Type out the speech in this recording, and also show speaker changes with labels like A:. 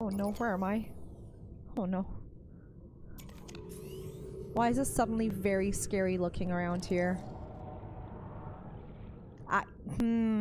A: Oh no, where am I? Oh no. Why is this suddenly very scary looking around here? I- hmm.